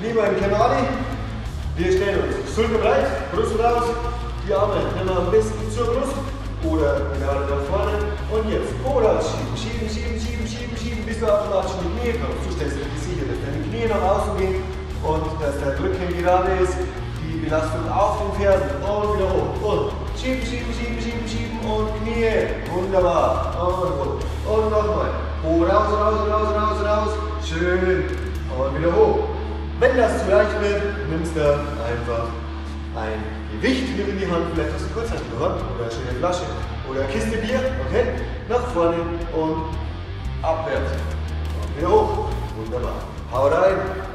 nehmen wir eine Kämmerade. Wir stellen uns Schulter breit, Brust raus, die Arme wir am besten zur Brust oder gerade nach vorne. Und jetzt Po rausschieben, schieben, schieben, schieben, schieben, schieben, bis du automatisch in die Knie kommst. Du stellst dir sicher, dass deine Knie nach außen gehen und dass der Rücken gerade ist. Die Belastung auf den Fersen und wieder hoch. Und schieben, schieben, schieben, schieben, schieben und Knie. Wunderbar. Und hoch. Und nochmal. Raus, raus, raus, raus. Schön. Und wieder hoch. Wenn das zu leicht wird, nimmst du einfach ein Gewicht nimm in die Hand, vielleicht hast du kurz eine oder eine schöne Flasche oder eine Kiste Bier, okay? Nach vorne und abwärts. Und wieder hoch. Wunderbar. Hau rein.